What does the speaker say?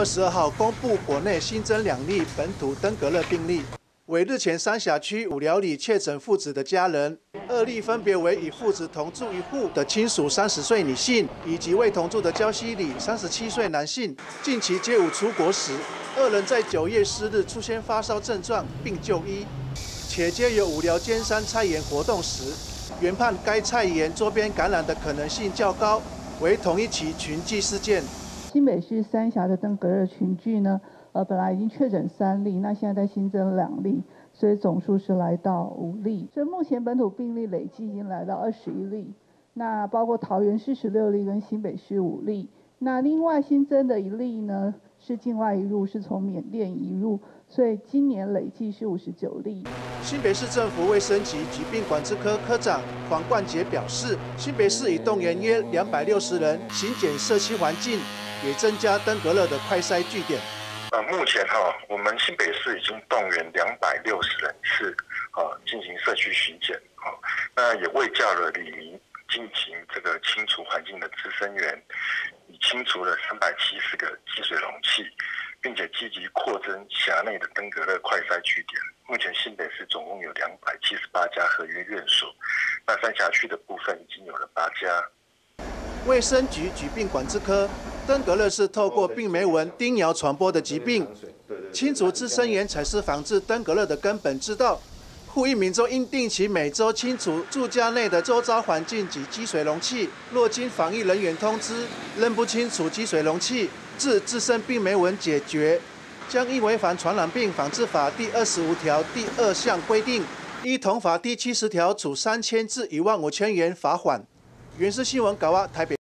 二十二号公布国内新增两例本土登革热病例，为日前三峡区五寮里确诊父子的家人，二例分别为与父子同住一户的亲属三十岁女性，以及未同住的礁溪里三十七岁男性，近期皆无出国史，二人在九月四日出现发烧症状并就医，且皆有五寮尖山菜园活动时，原判该菜园周边感染的可能性较高，为同一起群聚事件。新北市三峡的登革热群聚呢，呃，本来已经确诊三例，那现在再新增两例，所以总数是来到五例。所以目前本土病例累计已经来到二十一例，那包括桃园市十六例跟新北市五例。那另外新增的一例呢，是境外移入，是从缅甸移入，所以今年累计是五十九例。新北市政府卫生局疾病管制科科长黄冠杰表示，新北市已动员约两百六十人巡检社区环境。也增加登革热的快筛据点。呃，目前哈，我们新北市已经动员两百六十人次，啊，进行社区巡检，啊，那也未叫了李明进行这个清除环境的资深员，已清除了三百七十个积水容器，并且积极扩增辖内的登革热快筛据点。目前新北市总共有两百七十八家合约院所，那三辖区的部分已经有了八家。卫生局疾病管制科。登革热是透过病媒蚊叮咬传播的疾病，清除滋生源才是防治登革热的根本之道。呼吁民众应定期每周清除住家内的周遭环境及积水容器。若经防疫人员通知仍不清除积水容器，致自身病媒蚊解决，将依违反传染病防治法第二十五条第二项规定，依同法第七十条处三千至一万五千元罚款。原是新闻稿啊，台北。